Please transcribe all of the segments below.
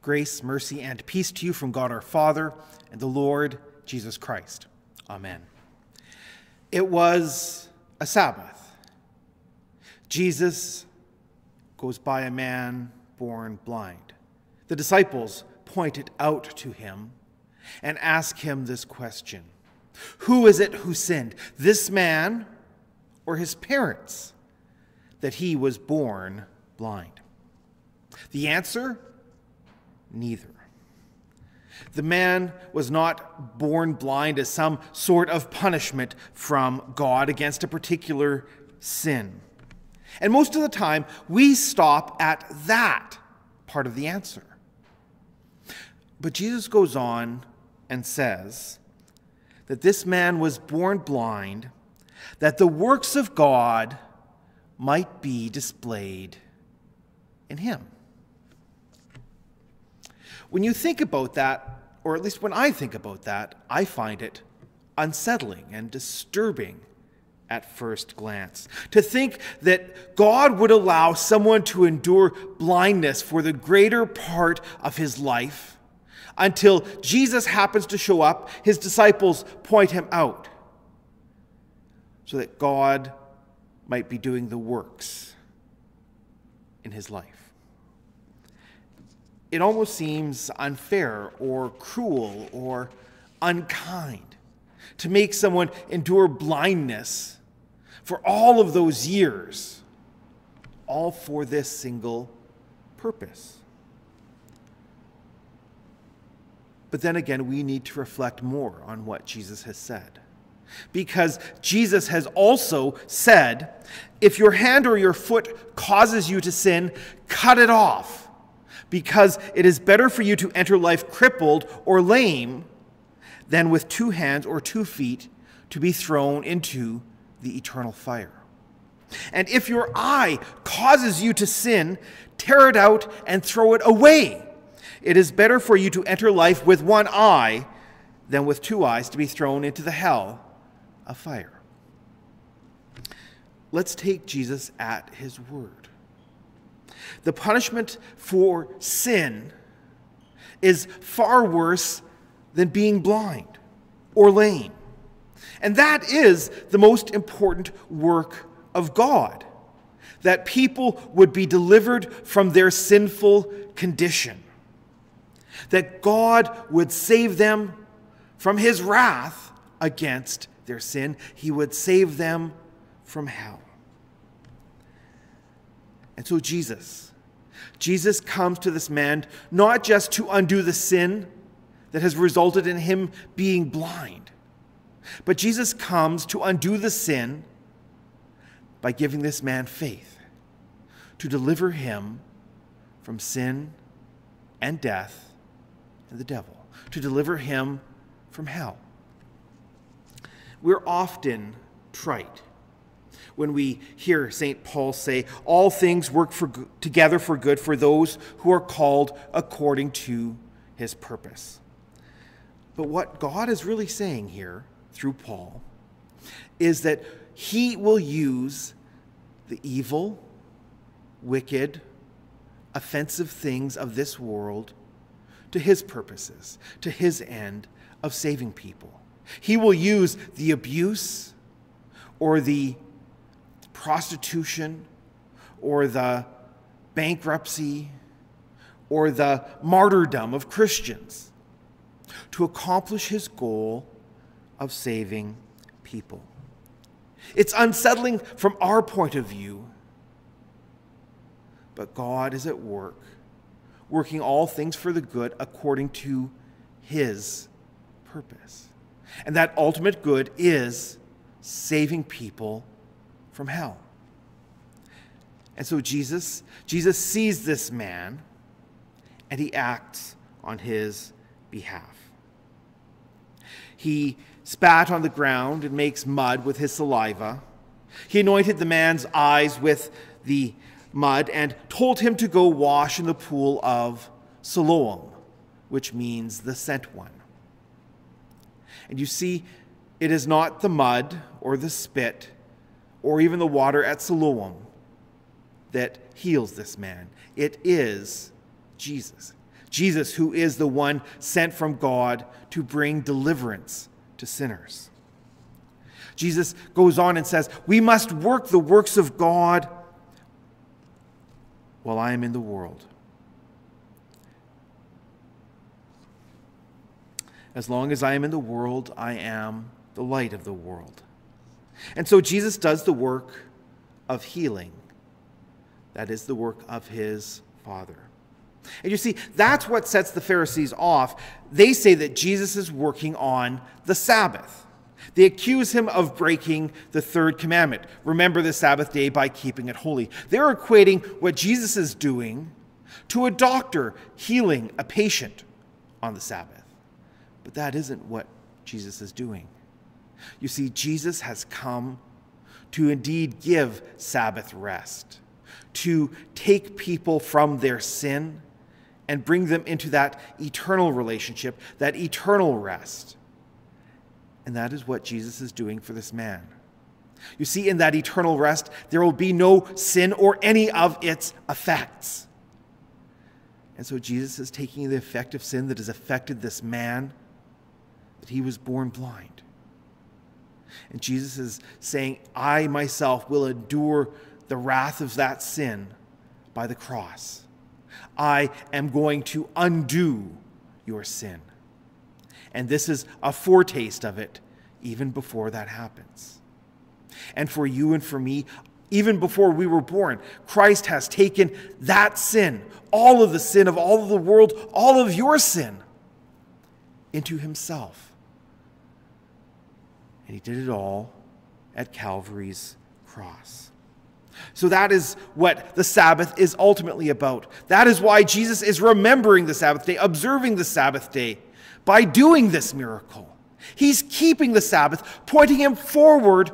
Grace, mercy, and peace to you from God our Father and the Lord Jesus Christ. Amen. It was a Sabbath. Jesus goes by a man born blind. The disciples point it out to him and ask him this question Who is it who sinned, this man or his parents, that he was born blind? The answer neither. The man was not born blind as some sort of punishment from God against a particular sin. And most of the time, we stop at that part of the answer. But Jesus goes on and says that this man was born blind, that the works of God might be displayed in him. When you think about that, or at least when I think about that, I find it unsettling and disturbing at first glance. To think that God would allow someone to endure blindness for the greater part of his life until Jesus happens to show up, his disciples point him out so that God might be doing the works in his life it almost seems unfair or cruel or unkind to make someone endure blindness for all of those years, all for this single purpose. But then again, we need to reflect more on what Jesus has said. Because Jesus has also said, if your hand or your foot causes you to sin, cut it off because it is better for you to enter life crippled or lame than with two hands or two feet to be thrown into the eternal fire. And if your eye causes you to sin, tear it out and throw it away. It is better for you to enter life with one eye than with two eyes to be thrown into the hell of fire. Let's take Jesus at his word. The punishment for sin is far worse than being blind or lame. And that is the most important work of God that people would be delivered from their sinful condition, that God would save them from his wrath against their sin, he would save them from hell. And so Jesus, Jesus comes to this man not just to undo the sin that has resulted in him being blind, but Jesus comes to undo the sin by giving this man faith, to deliver him from sin and death and the devil, to deliver him from hell. We're often trite when we hear St. Paul say, All things work for, together for good for those who are called according to his purpose. But what God is really saying here through Paul is that he will use the evil, wicked, offensive things of this world to his purposes, to his end of saving people. He will use the abuse or the prostitution or the bankruptcy or the martyrdom of Christians to accomplish his goal of saving people. It's unsettling from our point of view, but God is at work, working all things for the good according to his purpose. And that ultimate good is saving people from hell. And so Jesus, Jesus sees this man and he acts on his behalf. He spat on the ground and makes mud with his saliva. He anointed the man's eyes with the mud and told him to go wash in the pool of Siloam, which means the sent one. And you see, it is not the mud or the spit or even the water at Siloam that heals this man. It is Jesus. Jesus, who is the one sent from God to bring deliverance to sinners. Jesus goes on and says, We must work the works of God while I am in the world. As long as I am in the world, I am the light of the world. And so Jesus does the work of healing. That is the work of his Father. And you see, that's what sets the Pharisees off. They say that Jesus is working on the Sabbath. They accuse him of breaking the third commandment remember the Sabbath day by keeping it holy. They're equating what Jesus is doing to a doctor healing a patient on the Sabbath. But that isn't what Jesus is doing. You see, Jesus has come to indeed give Sabbath rest, to take people from their sin and bring them into that eternal relationship, that eternal rest. And that is what Jesus is doing for this man. You see, in that eternal rest, there will be no sin or any of its effects. And so Jesus is taking the effect of sin that has affected this man, that he was born blind. And Jesus is saying, I myself will endure the wrath of that sin by the cross. I am going to undo your sin. And this is a foretaste of it even before that happens. And for you and for me, even before we were born, Christ has taken that sin, all of the sin of all of the world, all of your sin, into himself. And he did it all at Calvary's cross. So that is what the Sabbath is ultimately about. That is why Jesus is remembering the Sabbath day, observing the Sabbath day by doing this miracle. He's keeping the Sabbath, pointing him forward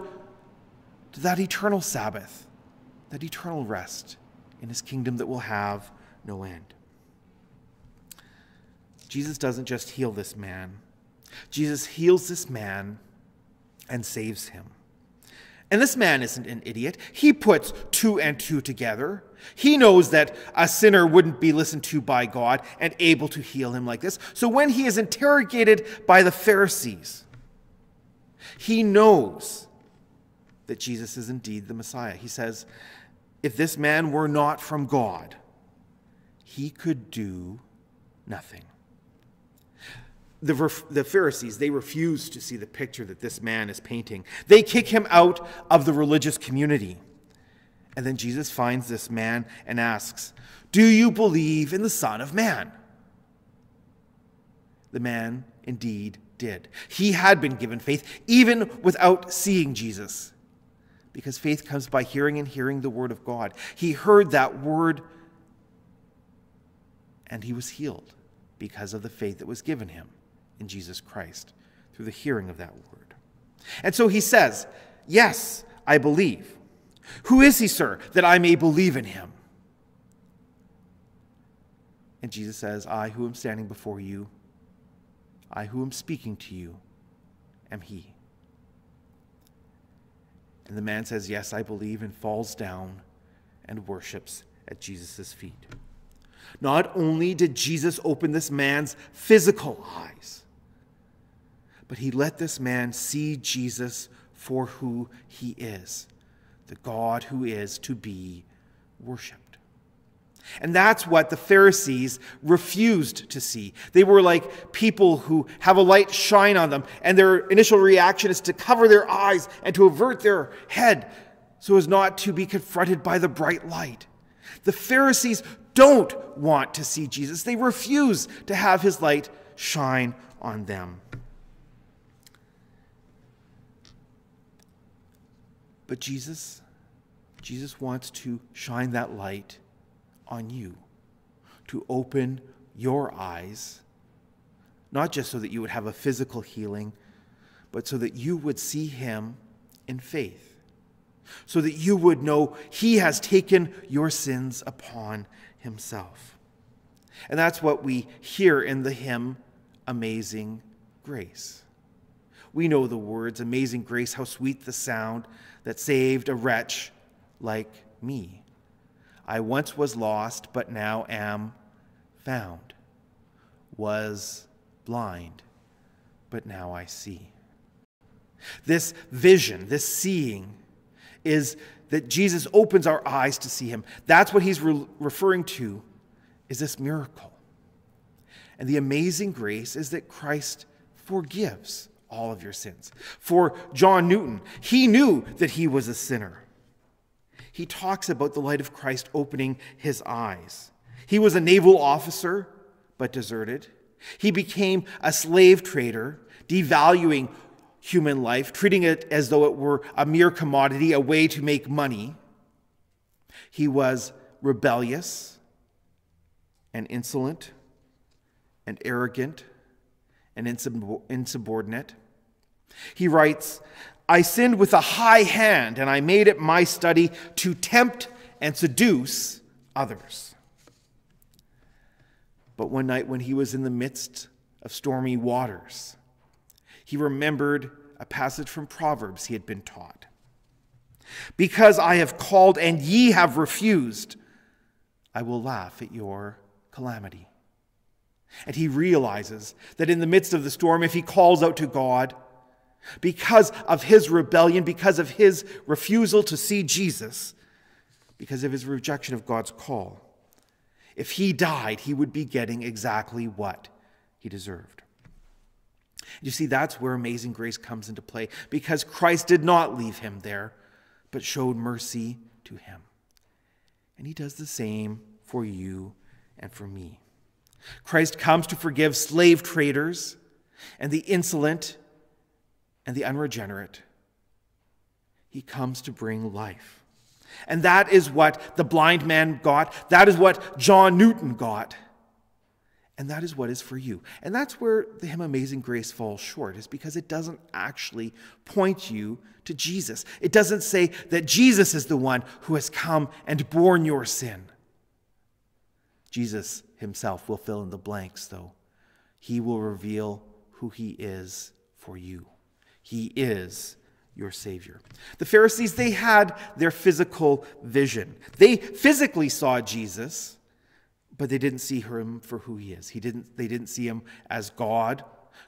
to that eternal Sabbath, that eternal rest in his kingdom that will have no end. Jesus doesn't just heal this man, Jesus heals this man and saves him. And this man isn't an idiot. He puts two and two together. He knows that a sinner wouldn't be listened to by God and able to heal him like this. So when he is interrogated by the Pharisees, he knows that Jesus is indeed the Messiah. He says, If this man were not from God, he could do nothing the, the Pharisees, they refuse to see the picture that this man is painting. They kick him out of the religious community. And then Jesus finds this man and asks, Do you believe in the Son of Man? The man indeed did. He had been given faith even without seeing Jesus, because faith comes by hearing and hearing the word of God. He heard that word and he was healed because of the faith that was given him in Jesus Christ through the hearing of that word. And so he says, Yes, I believe. Who is he, sir, that I may believe in him? And Jesus says, I who am standing before you, I who am speaking to you, am he. And the man says, Yes, I believe, and falls down and worships at Jesus' feet. Not only did Jesus open this man's physical eyes, but he let this man see Jesus for who he is the God who is to be worshiped. And that's what the Pharisees refused to see. They were like people who have a light shine on them, and their initial reaction is to cover their eyes and to avert their head so as not to be confronted by the bright light. The Pharisees don't want to see Jesus, they refuse to have his light shine on them. But Jesus, Jesus wants to shine that light on you, to open your eyes, not just so that you would have a physical healing, but so that you would see him in faith, so that you would know he has taken your sins upon himself. And that's what we hear in the hymn, Amazing Grace. We know the words, Amazing Grace, how sweet the sound that saved a wretch like me. I once was lost, but now am found. was blind, but now I see. This vision, this seeing, is that Jesus opens our eyes to see him. That's what he's re- referring to, is this miracle. And the amazing grace is that Christ forgives all of your sins. For John Newton, he knew that he was a sinner. He talks about the light of Christ opening his eyes. He was a naval officer, but deserted. He became a slave trader, devaluing human life, treating it as though it were a mere commodity, a way to make money. He was rebellious and insolent and arrogant and insubordinate. He writes, I sinned with a high hand, and I made it my study to tempt and seduce others. But one night, when he was in the midst of stormy waters, he remembered a passage from Proverbs he had been taught. Because I have called and ye have refused, I will laugh at your calamity. And he realizes that in the midst of the storm, if he calls out to God, because of his rebellion, because of his refusal to see Jesus, because of his rejection of God's call, if he died, he would be getting exactly what he deserved. You see, that's where amazing grace comes into play, because Christ did not leave him there, but showed mercy to him. And he does the same for you and for me. Christ comes to forgive slave traders and the insolent and the unregenerate. He comes to bring life. And that is what the blind man got. That is what John Newton got. And that is what is for you. And that's where the hymn Amazing Grace falls short, is because it doesn't actually point you to Jesus. It doesn't say that Jesus is the one who has come and borne your sin. Jesus himself will fill in the blanks, though. He will reveal who he is for you. He is your Savior. The Pharisees, they had their physical vision. They physically saw Jesus, but they didn't see him for who he is. He didn't, they didn't see him as God,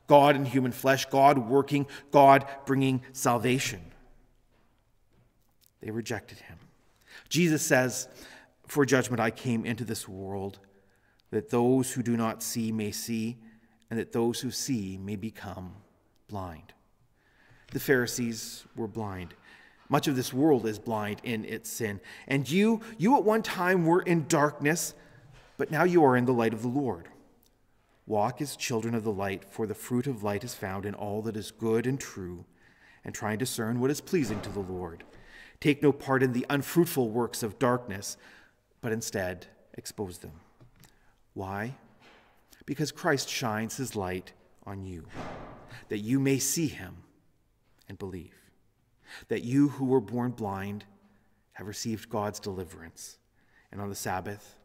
God in human flesh, God working, God bringing salvation. They rejected him. Jesus says, for judgment I came into this world, that those who do not see may see, and that those who see may become blind. The Pharisees were blind. Much of this world is blind in its sin. And you, you at one time were in darkness, but now you are in the light of the Lord. Walk as children of the light, for the fruit of light is found in all that is good and true, and try and discern what is pleasing to the Lord. Take no part in the unfruitful works of darkness but instead expose them. Why? Because Christ shines his light on you, that you may see him and believe. That you who were born blind have received God's deliverance. And on the Sabbath,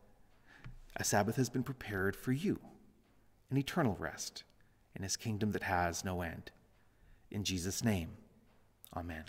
a Sabbath has been prepared for you, an eternal rest in his kingdom that has no end. In Jesus' name, amen.